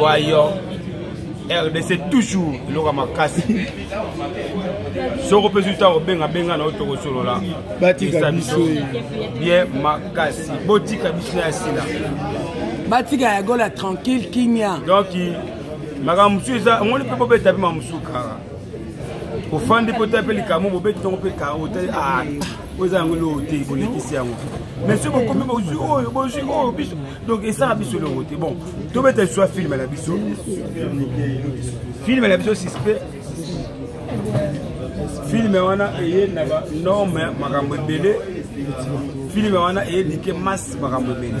Wayo RDC toujours loka makasi soko mpe zuta kobenga benga na yo tokosolola batika biso bien makasi botika biso na ya sila batika ya gola tranquille kimia donc makambo mosusu eza omoni mpe bobeta mpe ma mosusu kaka ofandi mpo ta mpe likambo bobeti ntongo mpe kaka otali ah, oyo eza yango eloo te bolekisi yango mais soki bokomi bozwi oyo bozwi oyo biso donc esala biso eloko te bon tobeta liso ya filme na biso filme na biso suspect filme wana eye na banorme makambo ebele filme wana eye like masse makambo ebele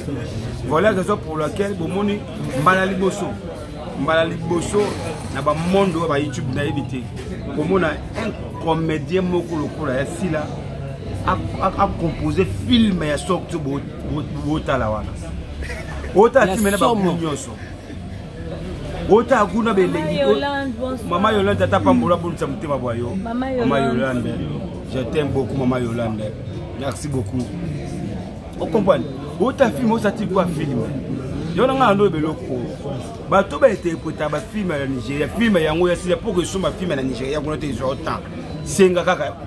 voilà raison pour laquelle bomoni mbala liboso mbala liboso na bamonde oyo bayoutube nayebi te komona un comédien moko lokola ya sila akompose filme ya sorte boye botala wana otala timene bakumu nyonso otala kuna belengi mama yolande ata pambola abonisa motema bwa yo mama yolande je t'aime beaucoup mama yolande merci beaucoup ocomprane ota filme osati kwa filme yo na ngai nando beloko oyo bato baetepreta bafilme ya nigeria filme yango ya sila mpo koesomba filme na nigeria kuna te ezwa otemps senga kaka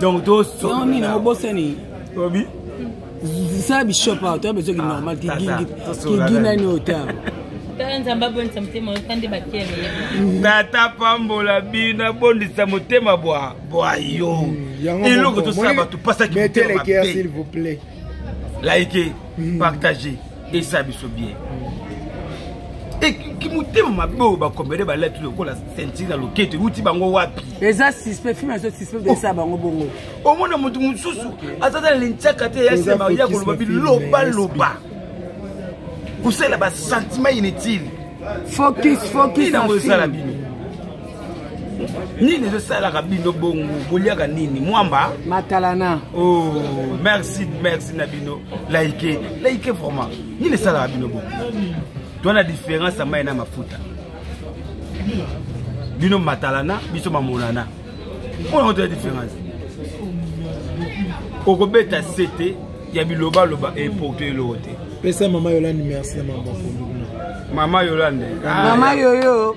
donc tosoini obosani obi sala bishop awa toya bezoki ah, normal kigi nani oyo ta tala nzambe abondisa motema oyoka nde bakele tata pambola bino abondisa motema bwa bwa yo hmm, eloko tosala bato pasaki motema mabe like hmm. partage eza biso bien kimotema mabe oyo bakombele balati lokola sentire na loketo euti bango wapi eza suspect film azo suspect eza bango bongo omona moto mosusu aza na lentyaka te ya nsema ya koloba bilobaloba kosala basentiment inutile focus focus nango esala bino nini ezosalaka bino bongo boliaka nini mwamba matalana oh, merci merci na bino laike laike vraiment nini esalaka bino bongo twana différence ya mai na mafuta bino matalana biso mamonana mpona kotala différence okobeta sete ya bilobaloba eporte eloko te pesa mama yolande merci na mama mama yolande mama yoyo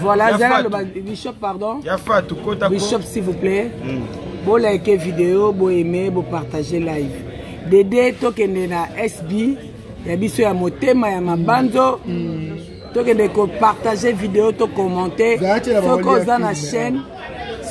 Voilà, Zala Loba, Bishop, pardon. Bishop, s'il vous plaît. Mm. Bon, likez vidéo, bon aimer, bon partager live. Dédé, tokende na SB, ya biso ya motema ya mabanzo. Mm. Tokende ko partager vidéo, to commenter. Toko za na chaîne.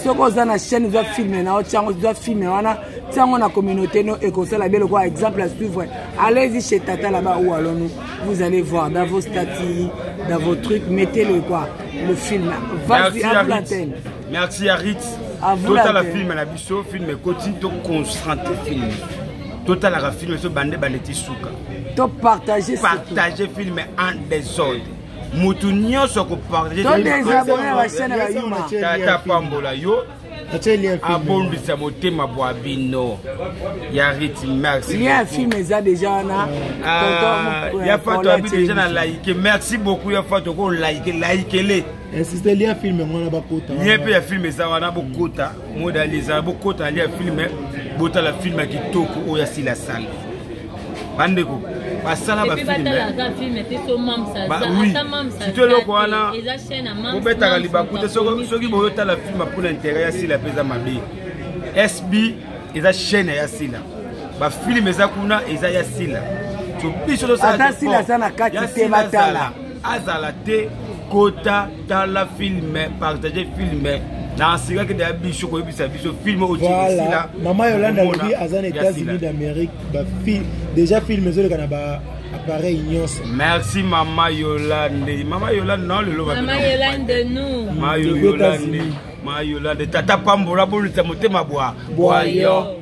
soki oza na chaîne zwa filme na otyango zwa filme wana ntango na communauté no ekosala bie lokola exemple à suivre allez-y chez tata là-bas ou allons nous vous allez voir dans vos statuts dans vos trucs mettez le quoi le film vas-y à vous l'antenne merci à Ritz totala filme na biso film ekoti toconcentre film totalaka filme so bande baleti suka topartage partage filme en desordre motu nyonso akopartagetata pambola yo abondisa motema bwa bino ya ritmexya fato abi deja na laike merci beaucoup ya fato ko laike laikele ye mpe ya filme eza wana bokota moda lizala bokota alia filme botala filme kitoko oyo asila sala bandeko basala bafilmesurtout eloko wana bobetaka libaku te soki boyotala filme mpona intere ya sila mpe eza mabe sb eza chaine ya sila bafilme eza kuna eza ya sila biso tosala sila aza na kati te batala azala te kota tala filme partage filme nasikaki deya biso koyebisa biso filme otiisila mama yolanda alobi aza na états-unis d'amérique déjà filme ezoleka na ba appareil nyonso merci mama yolande mama yolande na lelo mama yolande nous mama yolande mama yolande tata pambola bolisa motema bwa bwa yo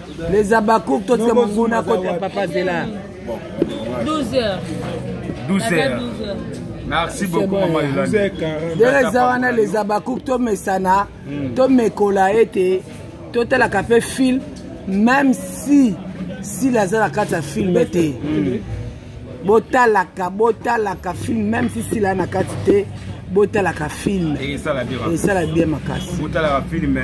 Les Abakouk, toi, tu es mon bon à côté, papa Zela. 12 heures. 12 heures. Merci beaucoup, maman Yolande. Dereza wana les Abakouk, toi, mesana, hmm. toi, mekola, ete, toi, t'as la capé film, même si, si la zala kata film, ete. Hmm. botalaka botalaka film même si sila na kati te botalaka film esala bien makasi botalaka film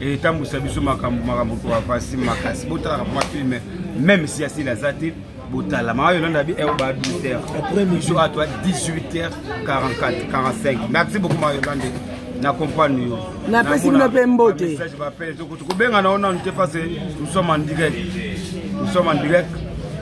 etambwisa biso makambo makambo koavasi makasi botalaka mwa film même si asila aza te botala mama yolanda bi eo ba 12 heures après mijo a toi 18 heures 44 45 merci beaucoup mama yolanda na comprendre yo napesi bino mpe mbote kobenga na yo nanu te parce nous sommes en direct nous sommes en direct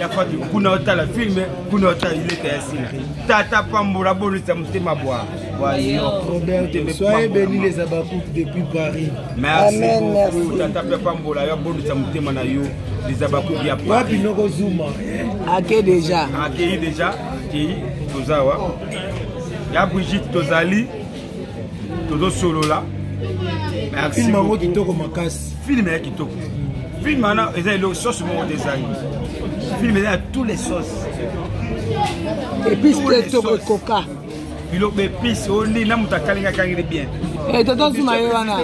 ya fatu kuna otala filme kuna otala ileka ya sila tata pambola bolisa motema bwa tata mpe pambola yo abolisa motema na yo les abakoki ya wapi noko zuma ake deja akei deja akei toza wa ya brigitte tozali tozosolola film yango kitoko makasi film ya kitoko film wana eza eloko sauce moko te ezali film eza ya tous les sauce epice kitoko ekoka biloko baepice oyo nini na moto akalingi akangeli bien eh, tonton zuma ye wana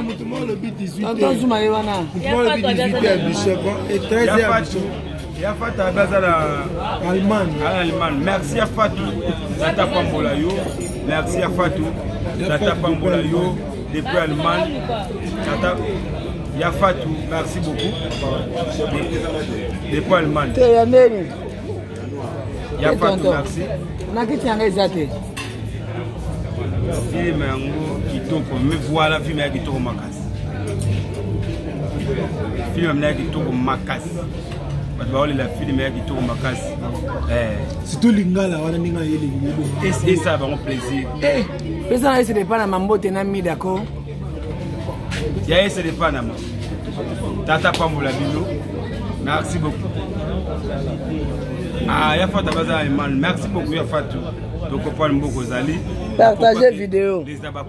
tonton zuma ye wana ya fata abe aza na allemagne ana ah, allemagne merci ya fatu tata pambola yo merci ya fatu tata pambola yo depuis allemagne tata ya fatu merci beaucoup depuis allemagne te ya ndeni ya fatu merci na kiti yanga eza te filme yango kitoko me voilà filme ya kitoko makasi filime mina ya kitoko makasi bato baolela filime ya kitoko makasi eh. surtout lingala wana ndenge ayeleliesala bango plaisir eh. pesa na esede panama mbote na mida ko ya esede panama tata pambola bino merci beaucoup ah, ya fata baza na limano merci beaucoup ya fatu tokopana mboka ozali partage video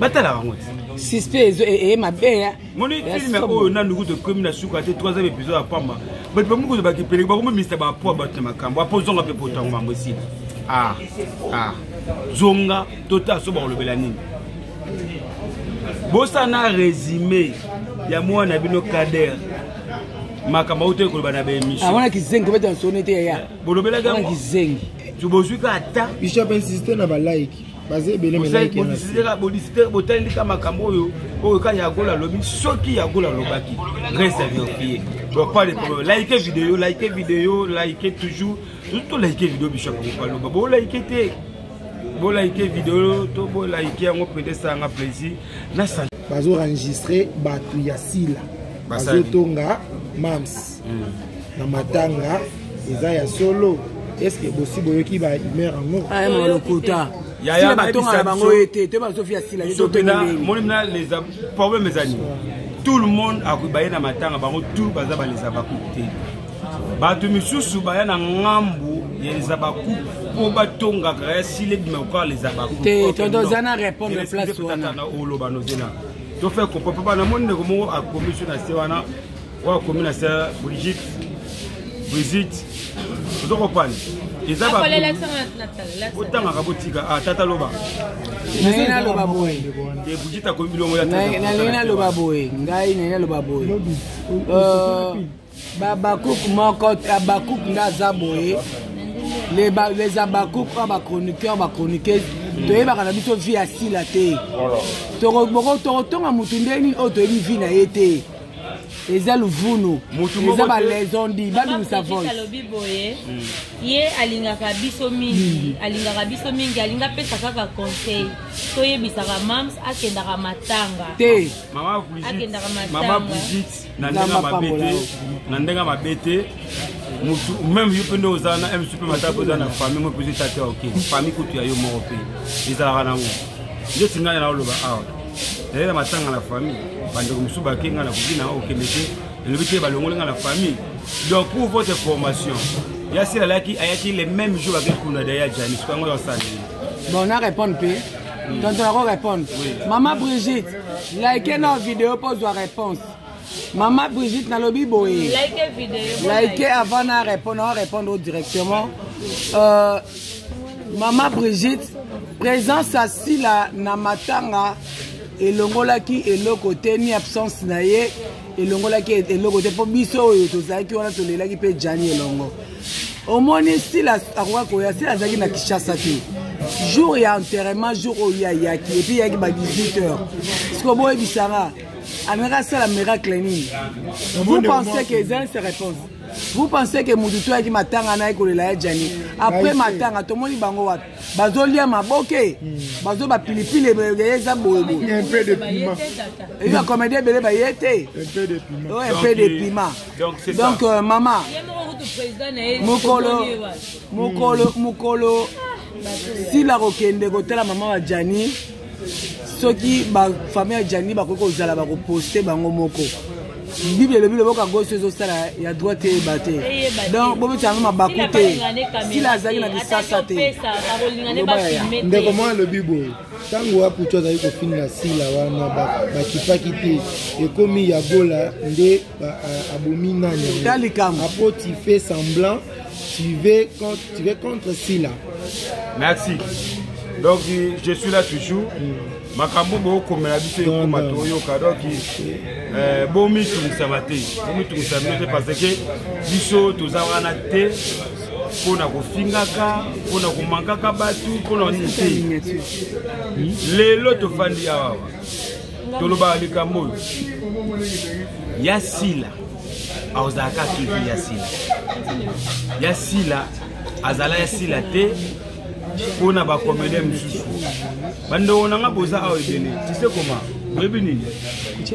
batalaka yango suspect ezo eye eh, eh, mabe eh. moni filme oyo nanu kutu ekomi na suka te 3 episode ya pamba bato bamukutu bakipeleki bakomomisa bapo ya bato na makambo apo zonga mpe potango mambo esili ah, ah. zonga to ta so bakolobela nini bosana resume ya mwana bino kader makambo auto ekoloba na baémission ah, wana kizengi kobeta nsone te yaya bolobelaki yango kizengi bozwi ka ata bishop insiste na balike baza ebele botaleli ka makambo oyo oyo ka yagola alobi soki yagola alobaki reste verifie donc pas de problème like video like video like toujours to like video bishop baloba bo like te bo like video to bo like yango pede esanga plaisir na bazoenregistre bato ya sila bazotonga mams na matanga eza ya solo eske bosi boyoki ba humeur yango ah, lokuta yaya batongana bango ye te te bazofi ya sila moni mina les problème ezali tout le monde akoki baye na matanga bango tout baza ba les abakup te bato misusu baya na ngambu ya les abakup mpo batongaka ya sila ebima kokaa les abakup te tonto oza na répondre place wana oloba nozela to fe comprendre mpo bana moni ndeko moko akomi so na se wana oyo akomi na sa brigitte brigitte ozo kopana eza otangaka botika ah, tata loba naye naloba boye eh, brigitte akomi bilongo ya naye naloba boye ngai naye naloba boye euh, babakuk moko abakuk nde aza boye les abakuk oyo bachroniqueur bachroniqueuse toyebaka na biso vi ya sila te tokotonga motu ndeni oyo toyebi vi na ye te eza luvunu eza balesondi babimisa voicealobi boye hmm. ye alingaka biso mingi hmm. alingaka biso mingi alingi apesa kaka conseil toyebisaka mams akendaka matanga te akendaka matanga na ndenge mabe te mutu meme yo mpe nde oza na msu mpe matala mpe oza na famille mo mpenza etata oke famille kutu ya yo moko mpe ezalaka nango nde tingana na oloba awa naye na matanga na famille bandeko mosusu bake ngai nakoki na okende te elobi te balongoli ngai na famille donc pour votre formation ya sila alaki ayaki le même jour ake kuna daya jani soki yango yosala bon na répondre mpe tonto nako répondre mama brigitte like na video mpo ozwa réponse Maman Brigitte nalobi boye. Like vidéo. Like avant na répondre, on répondre directement. Euh, Maman Brigitte, présence à Sila na matanga elongolaki eloko te ni absence na ye elongolaki eloko te mpo biso oyo tozalaki wana tolelaki mpe jani elongo omoni sila akoka koya sila azalaki na kinshasa te jour ya enterrement jour oyo ye ayaki epuis yaki ba 18 heures sikoyo boyebisanga ameka asala miracle nini vous pensez que eza se réponse vous pensez que motu toyaki matanga naye kolela ya jani après matanga tomoni bango wapi bazolia maboke hmm. bazo bapilipili ebele eza boyeboye eyi bacomédie ebele baye te un peu de piment donc euh, mama mokolo mokolo mokolo sila kokende kotala mama wa jani soki bafamille ya jani bakoki kozala bakoposte bango moko bible elobi loboka gosi ezosala ya droit te eyeba te donc bobeti yango mabaku te sila azalaki na lisasa te ndeko mwa alobi boye ntango waputu azali kofinga sila wana bakipaki te ekomi ya gola nde abomi nani apoti fait semblant tu veux contre, tu veux contre Sila. Merci. Donc je suis là toujours. Mm. makambo bokomela biso ekoma toyoka donc euh, bomitungisama te bomitungisa bino te parce que biso toza wana te mpo na kofingaka mpo na komankaka bato mpo na nini te hmm? lelo tofandi awawa tolobaka likambo oyo ya sila akozalaka kivi ya sila ya sila azala ya sila te mpo na bakomedien mosusu bandeko na nga boza awa ebele tise koma boyebi nini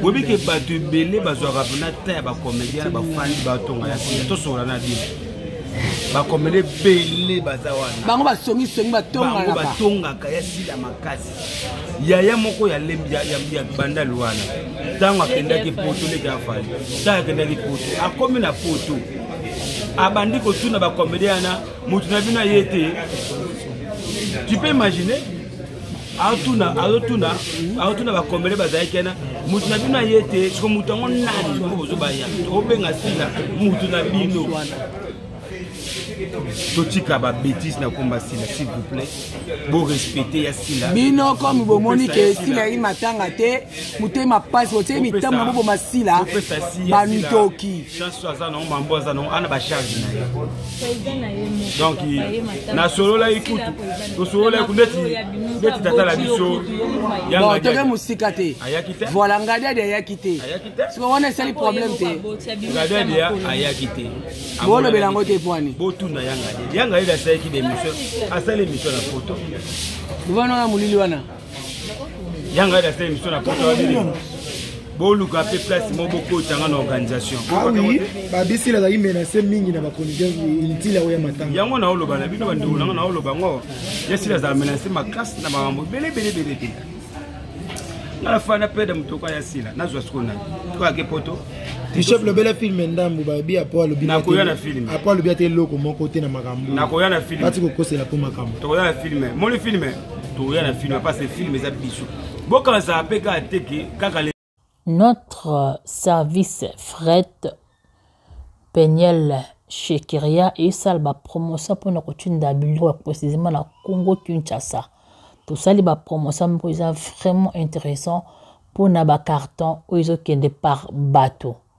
boyebi ke bato ebele bazwaka mpena ta ya bakomedien na bafandi batonga ya sila tosokola na bino bakomele ebele baza wana bango basongisongi batongaka ya sila makasi yaya moko ya lembi ya, ya, ya banda luana ntango akendaki poto leki afali ntango akendaki poto akomi na poto abandi kotuna bakomedi yana moto na bino aye te tu peux imaginer azotuna azotuna azotuna bakomele bazalaki ena moto na bino aye te siko moto yango nani oyo bozobaya tokobenga sila moto na bino totika babétise na komba sila s'il vous plaît borespecte ya sila bino comme bomoni ke sila yei matanga te motema mpasi botie mitambo na boboma sila bandoki chance aza nango mambo aza nango ana bacharge na ye donc nasololaki kutu tosololaki kutu ndeti tata na biso toke mosika te voilà ngadiadi ayaki te siko wana esali problème te ngadiadi ayaki te bolobela yango te pwani botuna yanga de yanga yeli asalaki bemission asali emission na poto bovana wana molili wana yanga yeli asali emission na poto wabili boluka mpe place moko bokota nga na organisation awi ah babisili azalaki menase mingi na bakonitili yango ya matanga yango naoloba na bino bandeko nanga naoloba yango yasili azala menase makasi na makambo ebele ebele ebele ebele nafana pede motoka ya sila nazwa siko nani toyake poto bishop lobela filme ndambu babi apo alobinakoya na filme apo alobi ata eloko moko te na makambo nakoya na filme bati kokosela mpo makambo tokoya na filme moni filme tokoya na filme parce filme eza biso bokanisa mpe kaka teke kaka Notre service fret Peniel Shekiria esala ba promotion mpona kotinda biloko précisément na Congo Kinshasa. Tosali ba promotion moko eza vraiment intéressant mpona ba carton oyo ezokende par bateau.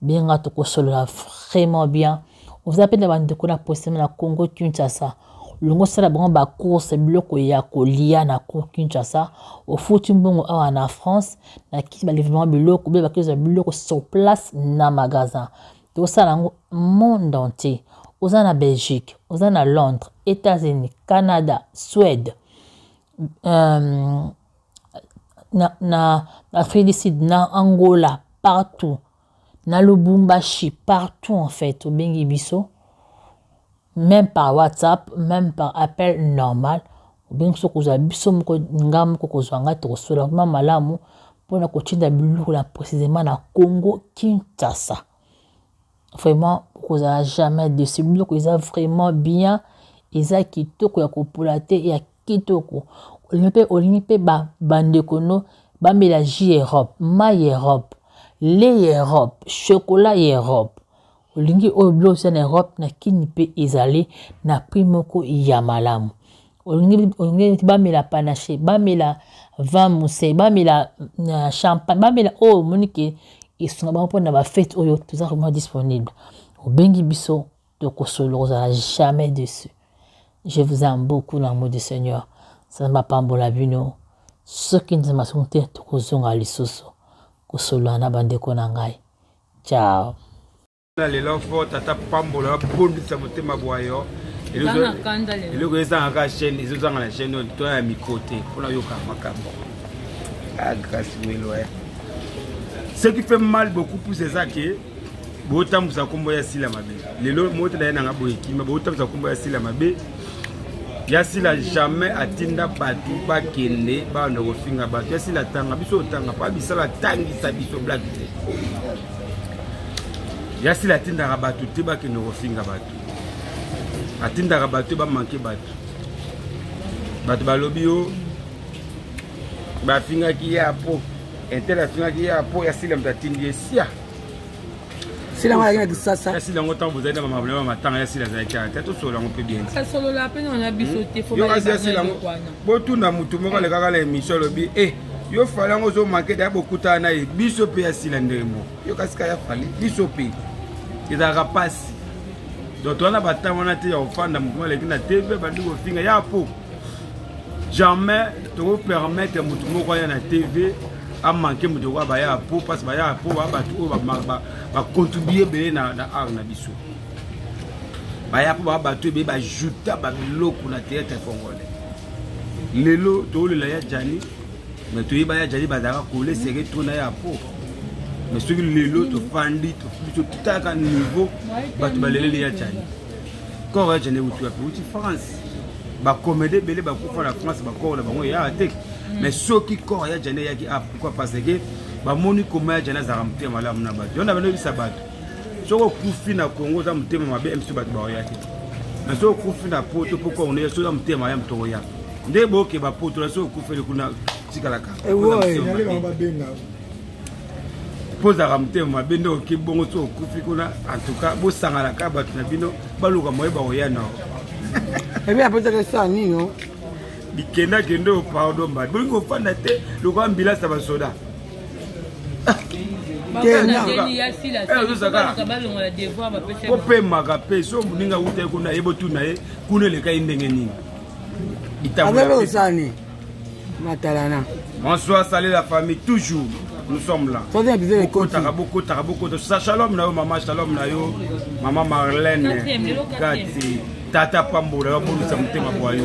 benga tokosolola vraiment bien oza mpe na bandeko na posema na congo kinshasa olongo osala bango bacourse biloko ya kolia na congo kinshasa ofuti mbongo awa na france na kisi balivrement biloko be bakozwa biloko sur place na magasin tosala yango monde entier oza na belgique oza na londres états-unis canada suède euh, na, na Afrique du Sud, na Angola, partout. Na Lubumbashi, partout en fait, au Bengibiso. Même par WhatsApp, même par appel normal. obengi soki kozwa biso moko nga moko kozwa ngai tokosola kuna malamu mpo na kotinda biloko na précisément na congo kinshasa vraiment okozala jamais desi biloko eza vraiment bien eza kitoko ya kopola te ya kitoko olingi mpe olingi mpe bandeko no bamela jus europe mai europe lei europe chokola ya europe olingi oyo bilo oza na europe na kini mpe ezali na prix moko ya malamu olingi bamela panache bamela vin mousse bamela euh, champagne bamela oyo oh, omoni ke esunga bango mpo na bafete oyo toza vraiment disponible obengi biso tokosolola kozala jamais dessus je vous aime beaucoup na mot du seigneur nzambe apambola bino soki nzambe asungi te tokozonga lisusu kosolola na bandeko na ngai ciao na lelo fo tata pambola bondisa motema bwa yo eloko ezanga kaka chaîne ezozanga na chaîne oyo to ya mikro te mpona yoka makambo ah, grâce weloya ce qui fait mal beaucoup plus eza ke botambusa nkombo ya sila mabe lelo motela ye nanga boye kima botambusa nkombo ya sila mabe ya sila jamais atinda bato bakende banda kofinga bato ya sila tanga biso otanga mpo abisala atangisa biso blak te ya sila atindaka bato te bakende kofinga bato atindaka bato bamanke bato bato balobi yo bafingaki ye apo intele afingaki ya po ya sila moto atindi ye sia sila yango ayaki na kisasa ya sila yango ntango bozali na bamablema ya matanga ya sila azalaki aya te tosolola yango mpe bien asolola mpe na biso hmm? te yo kasi ya sila yango botuna motu moko alekaka na émission alobi e yo fali yango ozomake daya bokutana na ye biso mpe ya sila ndenge moko yo kasi kaya fali biso mpe ezalaka mpasi donc towana batanga wana te ya kofanda motu aleki na tv bandi kofinga ya po jamais tokopermettre motu moko aya na tv amanke moto okoya baya ya po mpasi baya ya po ba bato oyo bacontribue ebele na art na biso baya mpo baa bato ebele bajuta babiloko na théâtre congolais lelo toolela ya jani me toyeba ya jani bazalaka kole sere to na ya po me soki lelo tofandi biso totalaka niveau bato baleleli ya jani koro ya jane wutu wapi wuti france bakomede ebele bakufa na france bakoro na bango eyaa te mm. mais soki koro ya jane eyaki a ah, pourkui parce que bamoni koma ya jane azalaka motema malamu na bato yona banobisa bato soki okufi na congo oza motema mabe mso bato baoya te mais soki okufi na poto mpo koro naye soki oza motema malamu tokoya nde bokeba poto na soki okufeli kuna tikalaka mpo ozalaka motema mabe nde oke bongo so okufi kuna antuka bosanganaka bato na bino baluka moye bakoya nao ebi apesaka esaa nini o bikendakende oyo pardon mbadi bolingi kofanda te lokola mbilasa basoda kopemaka mpe so moninga utaki kuna ye botuna ye kuna elekai ndenge nini azali osani matalana bonsoir salut la famille toujours nous sommes là bokotaka bokotaka bokota sa shalom na yo mama shalom na yo mama marlene kati tata pambola yo abondisa motema bwa yo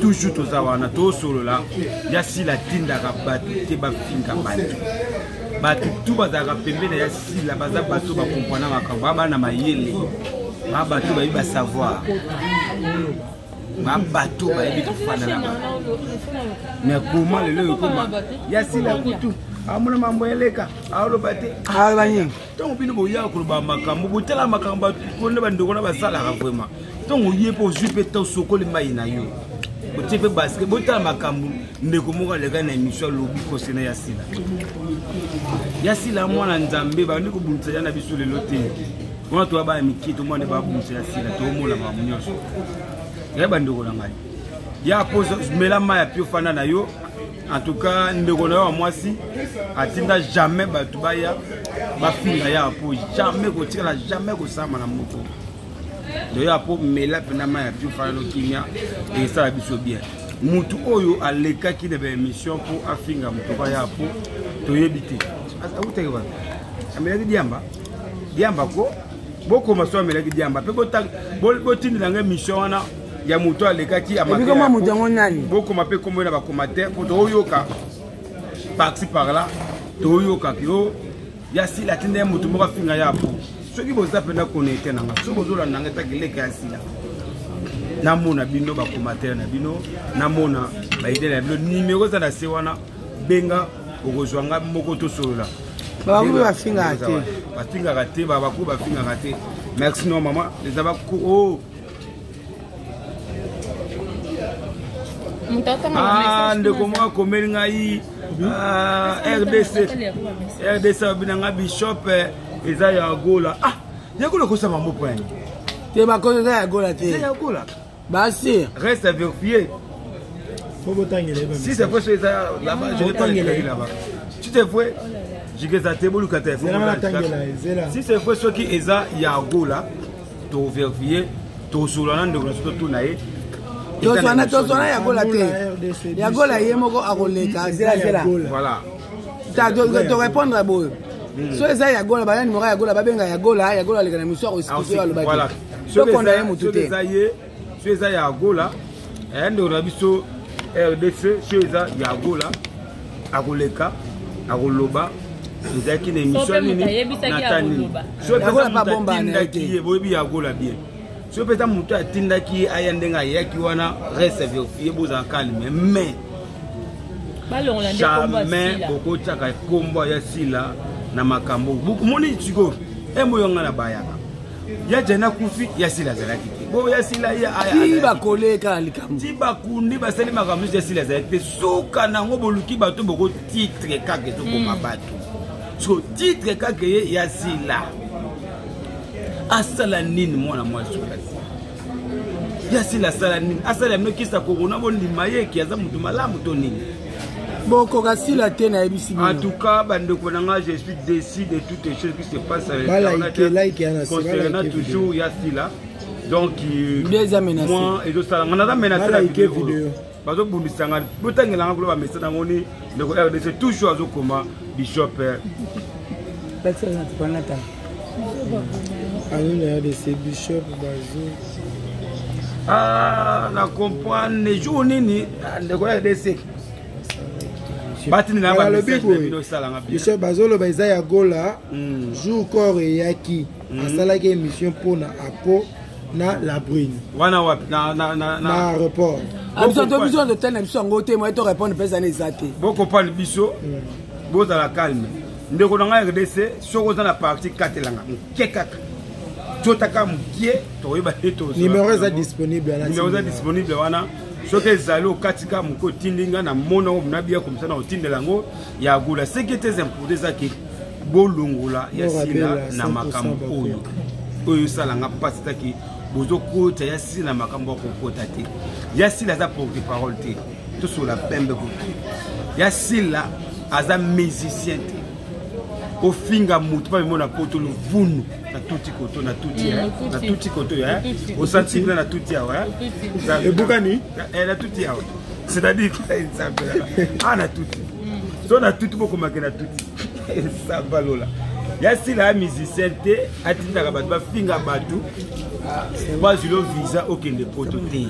toujours toza wana tosolola ya sila atindaka bato te bafinga bato bato tu bazalaka pembeni ya sila baza bato bakomprana makambo baba na mayele ba bato bayebi basavoir babato bayebi kofanda na bato mais koma lelo ekoma ya sila kutu amona mambo eleka aoloba te aloba ah, nini ntango bino boyaka koloba makambo botala makambo bakonde bandeko na basalaka vraiment ntango oye mpe ozwi mpe ta osokoli mai na yo otie mpe baske botala makambo ndeko moko aleka na émission alobi kosena ya sila ya sila mwana nzambe bandi kobundisa ya na biso lelo te wana toya bana mike tomona nde babumisa ya sila tomona mamu nyonso yaye bandeko na ngai ya po mela mai ya pio fanda na yo en tout cas ndeko na yo ya mwasi atinda jamais bato baya bafinga ya po jamais kotikala jamais kosama na moto doya po mela mpena mai ya pio fanda no kimia esala biso bien motu oyo alekaki na baémission mpo afinga motoka ya po toyebi te autaki wana amelaki diamba diamba ko bokoma so amelaki diamba mpe botindela ngai mission wana ya moto alekaki amakoma moto yango nani bokoma mpe nkombo na bacomatere mpo tooyoka parti par là toyoka ke o ya sila atinda ye moto moko afinga ya po soki boza mpenza konete na nga soki bozolanda nga etaki leka ya sila namona bino bacomatere na bino namona baidele na bino nimero eza na se wana benga okozwa nga moko tosolola babakubi bafingaka te bafingaka te babakubi bafingaka te merci no mama eza baku o oh. ah, ndeko moko akomeli ngai ah, rdc rdc abina ngai bishop eh, eza ya gola ah yakola kosama mopani te bakozo eza ya gola te eza ya gola basi reste à vérifier si c'est vrai so eza là-bas je vais pas le créer là-bas si c'est vrai jikeza te boluka te si c'est vrai soki eza ya gola tovérifie tosolola na ndeko na biso totuna ye tozwana tozwana ya gola te ya gola ye moko akoleka zelazela torépondre boye so eza ya gola baya nimero ya gola babenga ya gola ya gola aleka na misu akoexplike oyo alobaki tokonda ye motu te eza ye so eza ya agola eh, ndeko na biso rdc so eza ya agola akoleka akoloba ezalaki na émission nini natani so mpezatindaki ye boyebi ya agola bien so mpenza moto atindaki ye aya ndenge ayaki wana reste ye bozala calme mais jamais bokotiaka kombo ya sila na makambo moni sikoyo embo yo ngai na bayaka ya jana kufi ya sila azalaki te bo ya sila ye ti bakoleka likambo ti bakundi basali makambo nyonso ya sila azalaki te suka nango boluki bato bokotitre kaka ezokoma hmm. bato so titre kaka ye ya sila asala nini mwana mwasi oyo ye asila asala nini asala ya nokisa korona bondima ye eki aza moto malamu to nini bokoka sila te nayebisi bino en tout cas bandeko na ngai je suis déçu de toutes les choses qui se passent concernant toujours ya sila donc euh, moi ezosala ngai naza menase na video bazobundisa nga botangela nga kulo bamesa nango ni ndeko rdc toujours azokoma bishop alona rdc bishop bazo ah, na comprendre jour nini ah, ndeko rdc biso bazoloba eza ya gola hmm. jour corps eyaki hmm. asalaki émission mpo na apo na la brune wana wapi na na na na aéroport ah, biso to biso to tena biso ngo te moi to répondre pesa na ezate boko pali biso hmm. boza la calme ndeko na ngai RDC soko oza na parti katelanga nke kaka totaka mokie tokoyeba te tonuméro eza disponible numéro eza disponible wana soki ezali okatika moke otindi ngai na mona oyo mnabiya komisa na otindela yango ya agula seki ete eza importe eza ke bolongola ya sila na makambo oyo oyo esala nga mpasi taki bozokota ya sila na makambo ya kokota te ya sila aza porte parole te tosola pembe kote ya sila aza musicien te ofinga motu mpa mimona poto luvunu na tuti koto na tuti eh? mm, na tuti koto ya eh? osanti bina na tuti awa eh? ebukani na tuti yawa c'est-à-dire nzambe ah na tuti so na tuti bokomake na tuti sabalola ya sila ya musicien te atindaka bato bafinga bato bazwilo visa okende poto te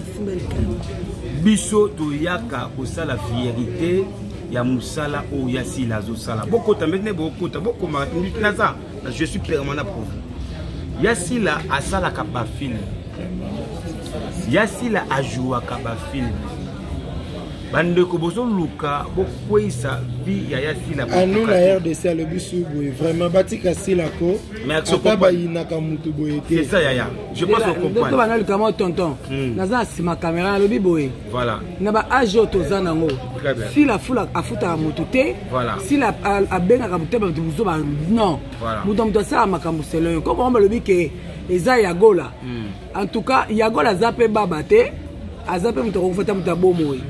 biso toyaka kosala fierité ya mosala oyo ya sila azosala bokota mbeti nde bokota bokoma naza je suis permanent pour vous ya sila asalaka bafilme ya sila ajouaka bafilme bandeko bozoluka bokweyisa vi ya ya sila anu na rdc alobi su boye vraiment batika sila ko ata bayinaka motu boye te bana likama tonton hmm. naza na nsima kamera alobi boye na ba age oyo toza nango sila fula afutaka motu te sila abengaka mote bato bozoba non moto moto asala makambo selo yo koko balobi ke eza ya gola hmm. en tout cas yagola aza mpe baba te aza mpe moto akokufata moto ya bomoi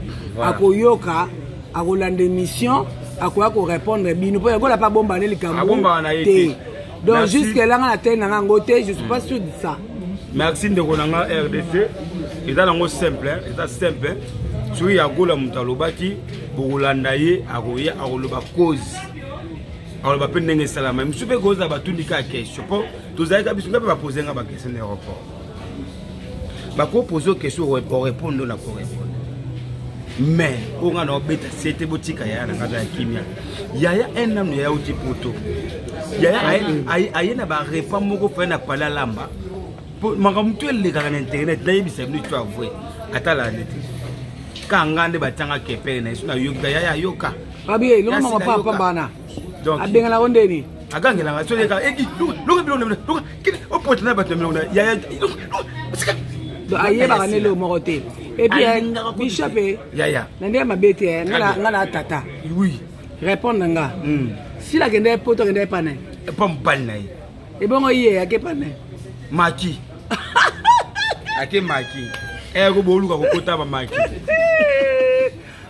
akoyoka akolanda émission akoya korépondre bino mpo yagola mpe abomba ne likambo te donc jusque la nga na tei na nga yango te je suis pas sûr de ça merci ndeko na nga rdc eza nango simple eza simple soki yagola moto alobaki bokolanda ye akoya akoloba cause akoloba mpe ndenge esalama mosusu mpe kozala batundika ya question mpo tozalaka biso nga mpe bapoze nga bakestion na aéroport bakopoze okestion orepondre na korepondre mais oyo nga naobeta sete botika yaya na ngai ya kimia yaya un nanu yaya oti poto yaya aye na barepa moko fai na pale alamba mpo makambo to elekaka na internet nayebisa bino to avue ata lande te ka nga nde batianga kepele na yesu nayoka yaya yoka babiye longa mapapa bana abenganako nde nini agangelaka soleka eki luka biloko na luka kini opota na bato na biloko na yaya ayebaka nde eloko moko te epuisbishop na ndenge mabe te eh, nga na tata répondre na nga hmm. sila akendaki poto akendaki pana epa mobali na ye ebongo ye ake pana maki ake maki eko eh, boluka kokota bamaki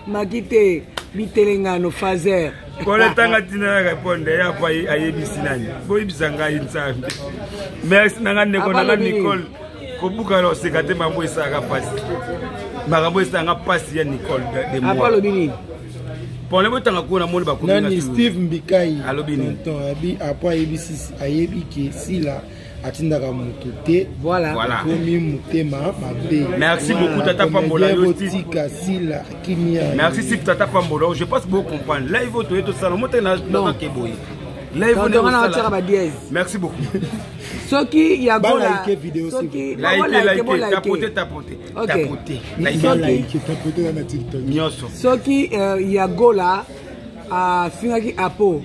maki te bitelengano fazer koletanga ntina ya reponde ye apo ayebisi nani boyebisa ngai nzambe merci na ngai ndeko na ngai nicole kobuka na oseka te makambo esalaka mpasi makambo esalanga mpasi ya nicole de moi alobi nini pole botanga kuo na moni bakomi steve mbikai alobi nini apo ayebisi ayebi ke sila atindaka moto te voilà. voilà. komi motema mabe merci voilà. beaucoup tata pambola yotika sila kimia merci sip tata pambola je pense bo comprendre live oyo toye tosala moteke nazake boye live oyo naotyaka badiese merci beaucoup soki ya gola soki like like tapote tapote tapote like tapote na tiktok nyonso soki euh, ya gola afingaki apo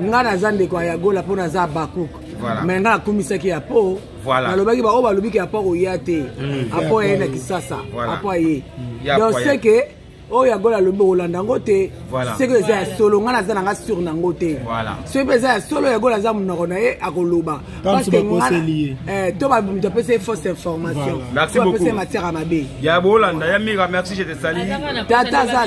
ngai naza ndeko ya gola mpo naza bakuk voilà. me ngai akomisaki ya po voilà. nalobaki baoyo balobi ke apo akoya te mm. apo aye na kisasa voilà. apo aye mm. donc seke oyo ya gola alobi okolanda yango te seke eza ya solo ngai naza na ngai sur na yango te soki mpe eza ya solo ya gola aza monoko na ye akoloba eh, to bamoto apesa ye fausse information apesa ye matière ya mabe ya bolanda ya mira merci je te sali tata aza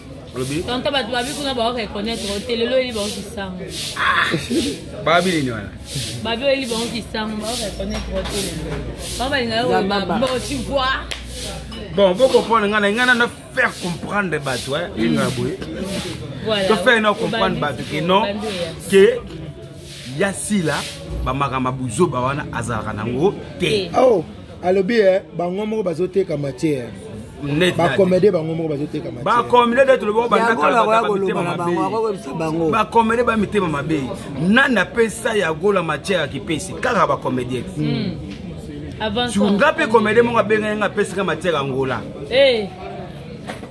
tonto bato babi kuna baoreconnaitre otelelo oyeli bango kisango ah! babi nini wana babi oyeli bango kisango baoreconnaitre otelelo bango balingaaoti voi bon po comprendre ngai na ngai na na faire comprendre bato ino ya boye to faire na comprendre bato ke non ke ya sila bamakambo ya buzoba wana azalaka nango te oh. alobi eh, bango moko bazoteka matière bakomede bango moko bazoteka bakomede nde tolobi bakomede ba mitema mabe nani apesa ya gola matière ya kipesi kaka bakomedien hmm. nga mpe komede moko abengai nga apesi nga matière ya ngola eh.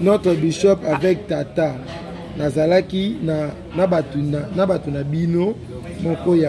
notre bishop avec tata nazalaki na, na bato na, na, na bino moko ya